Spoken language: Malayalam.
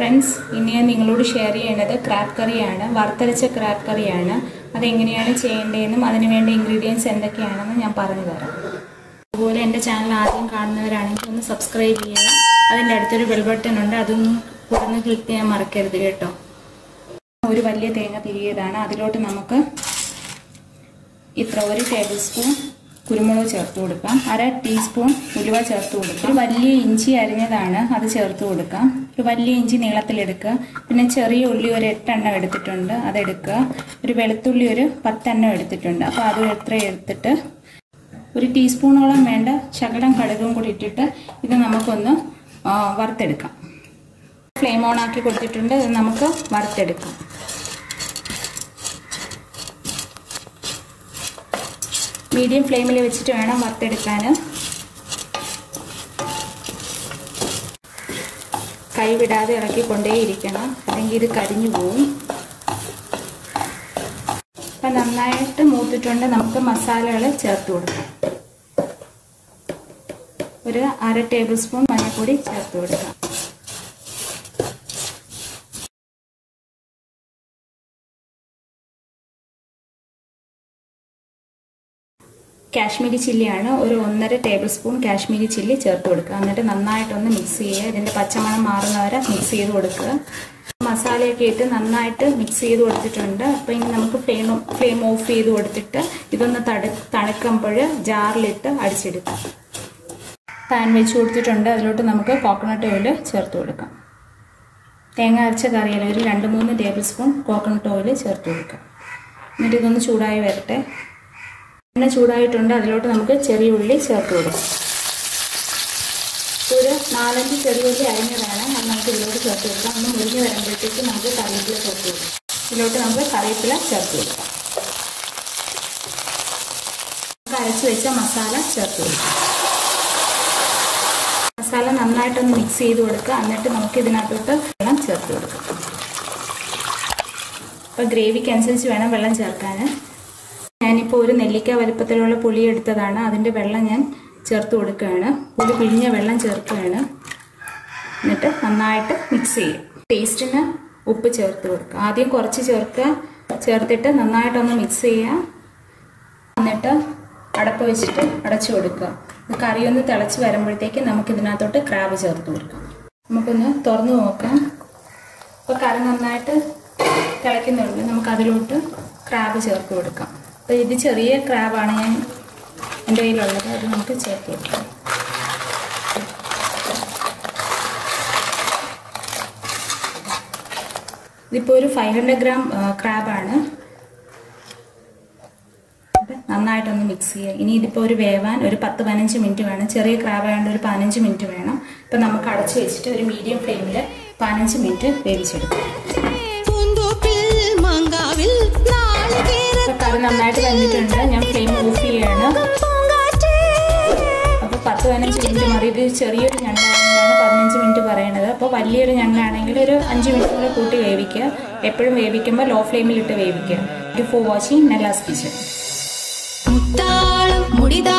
ഫ്രണ്ട്സ് ഇനി ഞാൻ നിങ്ങളോട് ഷെയർ ചെയ്യേണ്ടത് ക്രാബ് കറിയാണ് വറുത്തരച്ച ക്രാബ് കറിയാണ് അതെങ്ങനെയാണ് ചെയ്യേണ്ടതെന്നും അതിന് വേണ്ട ഇൻഗ്രീഡിയൻസ് എന്തൊക്കെയാണെന്നും ഞാൻ പറഞ്ഞു തരാം. അതുപോലെ എന്റെ ചാനൽ ആദ്യം കാണുന്നവരാണെങ്കിൽ ഒന്ന് സബ്സ്ക്രൈബ് ചെയ്യുക അതിന്റെ അടുത്തൊരു ബെൽ ബട്ടൺ ഉണ്ട്. അതൊന്നും കൂടെ ക്ലിക്ക് ചെയ്യാൻ മറക്കരുത് കേട്ടോ. ഒരു വലിയ തേങ്ങ തിരിയതാണ് അതിലോട്ട് നമുക്ക് ഇത്ര ഒരു ടേബിൾ സ്പൂൺ കുരുമുളക് ചേർത്ത് കൊടുക്കാം. അര ടീസ്പൂൺ ഉലുവ ചേർത്ത് കൊടുക്കാം. വലിയ ഇഞ്ചി അരിഞ്ഞതാണ്. അത് ചേർത്ത് കൊടുക്കാം. ഒരു വലിയ ഇഞ്ചി നീളത്തിലെടുക്കുക പിന്നെ ചെറിയ ഉള്ളി ഒരു എട്ടെണ്ണം എടുത്തിട്ടുണ്ട് അതെടുക്കുക ഒരു വെളുത്തുള്ളി ഒരു പത്തെണ്ണം എടുത്തിട്ടുണ്ട്. അപ്പോൾ അത് എത്ര എടുത്തിട്ട്? ഒരു ടീസ്പൂണോളം വേണ്ട. ശകലം കടുകും കൂടി ഇട്ടിട്ട് ഇത് നമുക്കൊന്ന് വറുത്തെടുക്കാം. ഫ്ലെയിം ഓൺ ആക്കി കൊടുത്തിട്ടുണ്ട്. ഇത് നമുക്ക് വറുത്തെടുക്കാം. മീഡിയം ഫ്ലെയിമിൽ വെച്ചിട്ട് വേണം വറുത്തെടുക്കാൻ. കൈ വിടാതെ ഇളക്കിക്കൊണ്ടേയിരിക്കണം. അല്ലെങ്കിൽ ഇത് കരിഞ്ഞു പോവും. അപ്പം നന്നായിട്ട് മൂത്തിട്ടുണ്ട്. നമുക്ക് മസാലകൾ ചേർത്ത് കൊടുക്കാം. ഒരു അര ടേബിൾ സ്പൂൺ മഞ്ഞൾപ്പൊടി ചേർത്ത് കൊടുക്കാം. കാശ്മീരി ചില്ലിയാണ് ഒരു ഒന്നര ടേബിൾ സ്പൂൺ കാശ്മീരി ചില്ലി ചേർത്ത് കൊടുക്കുക. എന്നിട്ട് നന്നായിട്ടൊന്ന് മിക്സ് ചെയ്യുക. ഇതിന്റെ പച്ചമണം മാറുന്ന വരെ മിക്സ് ചെയ്ത് കൊടുക്കുക. മസാലയൊക്കെ ഇട്ട് നന്നായിട്ട് മിക്സ് ചെയ്ത് കൊടുത്തിട്ടുണ്ട്. അപ്പോൾ ഇനി നമുക്ക് ഫ്ലെയിം ഫ്ലെയിം ഓഫ് ചെയ്ത് കൊടുത്തിട്ട് ഇതൊന്ന് തടു തണുക്കുമ്പോൾ ജാറിലിട്ട് അടിച്ചെടുക്കാം. പാൻ വെച്ച് കൊടുത്തിട്ടുണ്ട്. അതിലോട്ട് നമുക്ക് കോക്കനട്ട് ഓയിൽ ചേർത്ത് കൊടുക്കാം. തേങ്ങ അരച്ച കറിയിൽ ഒരു രണ്ട് മൂന്ന് ടേബിൾ സ്പൂൺ കോക്കനട്ട് ഓയിൽ ചേർത്ത് കൊടുക്കാം. എന്നിട്ട് ഇതൊന്ന് ചൂടായി വരട്ടെ. എണ്ണ ചൂടായിട്ടുണ്ട്. അതിലോട്ട് നമുക്ക് ചെറിയ ഉള്ളി ചേർത്ത് കൊടുക്കാം. ഒരു നാലഞ്ച് ചെറിയ ഉള്ളി അരിഞ്ഞതാണ് അത് നമുക്ക് ഇതിലോട്ട് ചേർത്ത് കൊടുക്കാം. ഒന്ന് മുരിഞ്ഞ് വരുമ്പോഴത്തേക്ക് നമുക്ക് കറിവേപ്പില ചേർത്ത് കൊടുക്കാം. ഇതിലോട്ട് നമുക്ക് കറിവേപ്പില ചേർത്ത് കൊടുക്കാം. അരച്ച് വെച്ച മസാല ചേർത്ത് കൊടുക്കാം. മസാല നന്നായിട്ടൊന്ന് മിക്സ് ചെയ്ത് കൊടുക്കുക. എന്നിട്ട് നമുക്ക് ഇതിനകത്തോട്ട് വെള്ളം ചേർത്ത് കൊടുക്കാം. അപ്പോൾ ഗ്രേവിക്ക് അനുസരിച്ച് വേണം വെള്ളം ചേർക്കാൻ ഒരു നെല്ലിക്ക വലുപ്പത്തിലുള്ള പുളി എടുത്തതാണ്. അതിന്റെ വെള്ളം ഞാൻ ചേർത്ത് കൊടുക്കുകയാണ്. പുളി പിഴിഞ്ഞ വെള്ളം ചേർക്കുകയാണ്. എന്നിട്ട് നന്നായിട്ട് മിക്സ് ചെയ്യുക ടേസ്റ്റിന് ഉപ്പ് ചേർത്ത് കൊടുക്കുക. ആദ്യം കുറച്ച് ചേർക്കുക. ചേർത്തിട്ട് നന്നായിട്ടൊന്ന് മിക്സ് ചെയ്യുക. എന്നിട്ട് അടപ്പ് വെച്ചിട്ട് അടച്ചു കൊടുക്കുക. കറി ഒന്ന് തിളച്ച് വരുമ്പോഴത്തേക്ക് നമുക്ക് ഇതിനകത്തോട്ട് ക്രാബ് ചേർത്ത് കൊടുക്കാം. നമുക്കൊന്ന് തുറന്നു നോക്കാം. അപ്പോൾ കറി നന്നായിട്ട് തിളയ്ക്കുന്നുണ്ട്. നമുക്ക് അതിലോട്ട് ക്രാബ് ചേർത്ത് കൊടുക്കാം. അപ്പോൾ ഇത് ചെറിയ ക്രാബാണ് ഞാൻ എന്റെ കയ്യിലുള്ളത്. അത് നമുക്ക് ചേർത്ത് കൊടുക്കാം. ഇതിപ്പോൾ ഒരു ഫൈവ് ഹൺഡ്രഡ് ഗ്രാം ക്രാബാണ് നന്നായിട്ടൊന്ന് മിക്സ് ചെയ്യുക ഇനി ഇതിപ്പോൾ ഒരു വേവാൻ ഒരു പത്ത് പതിനഞ്ച് മിനിറ്റ് വേണം. ചെറിയ ക്രാബ് ആയതുകൊണ്ട് ഒരു പതിനഞ്ച് മിനിറ്റ് വേണം. ഇപ്പം നമുക്ക് അടച്ചു വെച്ചിട്ട് ഒരു മീഡിയം ഫ്ലെയിമിൽ പതിനഞ്ച് മിനിറ്റ് വേവിച്ചെടുക്കാം. കറി നന്നായിട്ട് വെന്തിട്ടുണ്ട് ഞാൻ ഫ്ലെയിം ഓഫ് ചെയ്യാണ്. അപ്പോൾ പത്ത് പതിനഞ്ച് മിനിറ്റ് മതി ചെറിയൊരു ഞണ്ടാണെന്നാണ് പതിനഞ്ച് മിനിറ്റ് പറയണത്. അപ്പോൾ വലിയൊരു ഞണ്ടാണെങ്കിൽ ഒരു അഞ്ച് മിനിറ്റ് കൂടെ കൂട്ടി വേവിക്കുക. എപ്പോഴും വേവിക്കുമ്പോൾ ലോ ഫ്ലെയിമിൽ ഇട്ട് വേവിക്കുക. For watching Nella's kitchen മുടിതാ